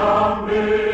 Amen.